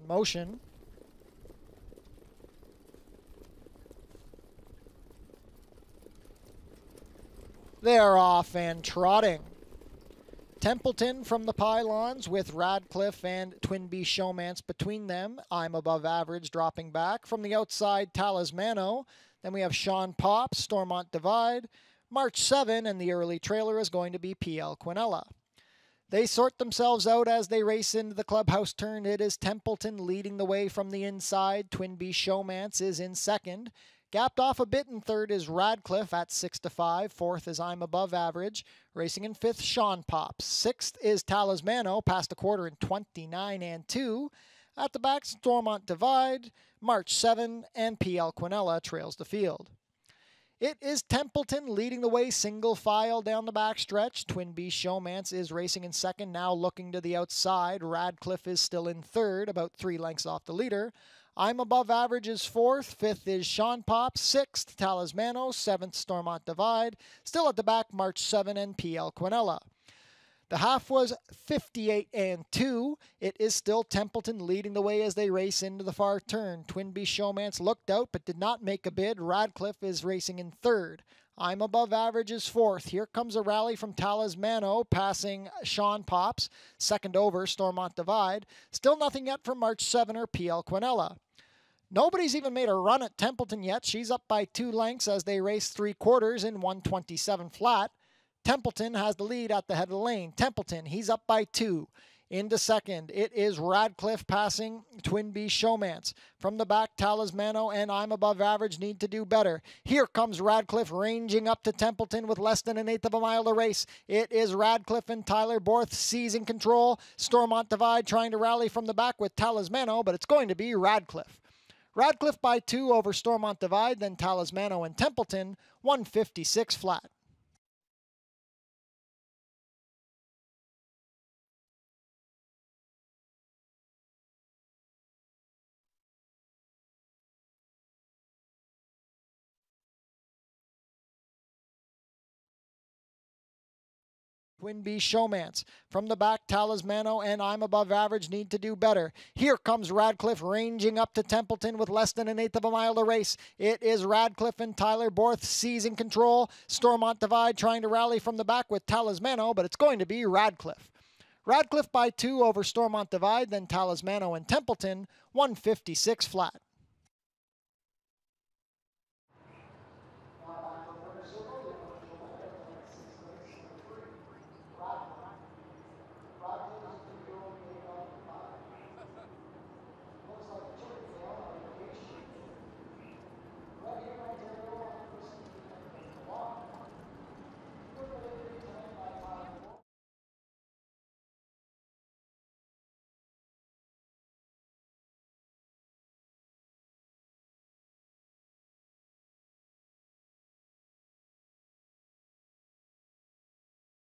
in motion. They're off and trotting. Templeton from the pylons with Radcliffe and Twinbee Showmance between them. I'm above average dropping back. From the outside, Talismano. Then we have Sean Pop, Stormont Divide. March 7, and the early trailer is going to be PL Quinella. They sort themselves out as they race into the clubhouse turn. It is Templeton leading the way from the inside. Twinbee Showmance is in second. Gapped off a bit in third is Radcliffe at 6 to 5. Fourth is I'm Above Average. Racing in fifth, Sean Pops. Sixth is Talismano, past a quarter in 29 and 2. At the back, Stormont Divide, March 7, and PL Quinella trails the field. It is Templeton leading the way single file down the backstretch. Twinbee Showmance is racing in second, now looking to the outside. Radcliffe is still in third, about three lengths off the leader. I'm above average is fourth. Fifth is Sean Pop. Sixth, Talismano. Seventh, Stormont Divide. Still at the back, March 7 and PL Quinella. The half was 58 and 2. It is still Templeton leading the way as they race into the far turn. Twinbee Showmance looked out but did not make a bid. Radcliffe is racing in third. I'm above average is fourth. Here comes a rally from Talismano, passing Sean Pops. Second over, Stormont Divide. Still nothing yet from March 7 or PL Quinella. Nobody's even made a run at Templeton yet. She's up by two lengths as they race three quarters in 127 flat. Templeton has the lead at the head of the lane. Templeton, he's up by two. Into second, it is Radcliffe passing Twinbee Showmance. From the back, Talismano and I'm Above Average need to do better. Here comes Radcliffe ranging up to Templeton with less than an eighth of a mile to race. It is Radcliffe and Tyler Borth seizing control. Stormont Divide trying to rally from the back with Talismano, but it's going to be Radcliffe. Radcliffe by two over Stormont Divide, then Talismano and Templeton, 156 flat. Twinbee Showmance. From the back, Talismano and I'm Above Average need to do better. Here comes Radcliffe ranging up to Templeton with less than an eighth of a mile to race. It is Radcliffe and Tyler Borth seizing control. Stormont Divide trying to rally from the back with Talismano, but it's going to be Radcliffe. Radcliffe by two over Stormont Divide, then Talismano and Templeton, 156 flat.